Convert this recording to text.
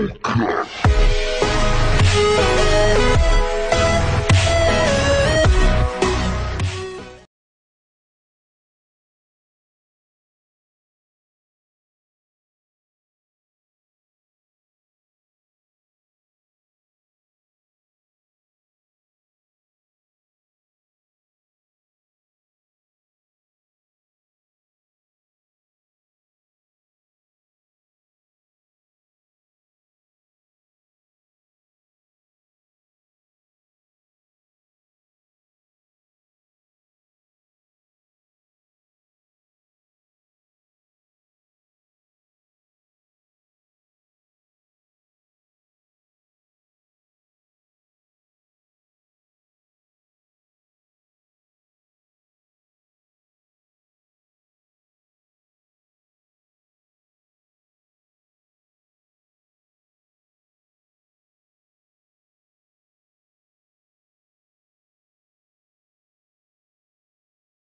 Hellcat.